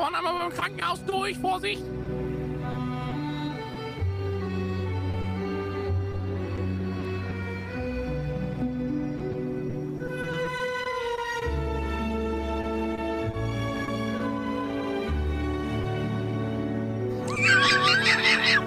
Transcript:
vorne beim Krankenhaus durch. Vorsicht!